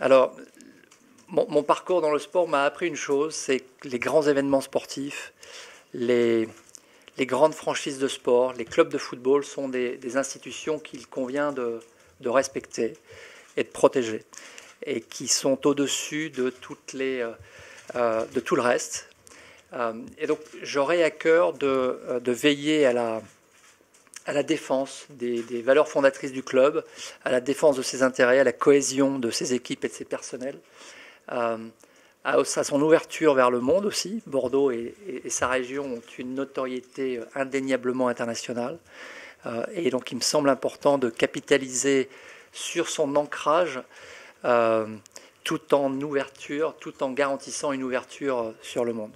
Alors, mon, parcours dans le sport m'a appris une chose, c'est que les grands événements sportifs, les, grandes franchises de sport, les clubs de football sont des, institutions qu'il convient de, respecter et de protéger, et qui sont au-dessus de, euh, euh, tout le reste. Euh, et donc j'aurai à cœur de, veiller à la, à la défense des, valeurs fondatrices du club, à la défense de ses intérêts, à la cohésion de ses équipes et de ses personnels à, son ouverture vers le monde aussi. Bordeaux et, sa région ont une notoriété euh, indéniablement internationale. Euh, et donc il me semble important de capitaliser sur son ancrage euh, tout en ouverture, tout en garantissant une ouverture sur le monde.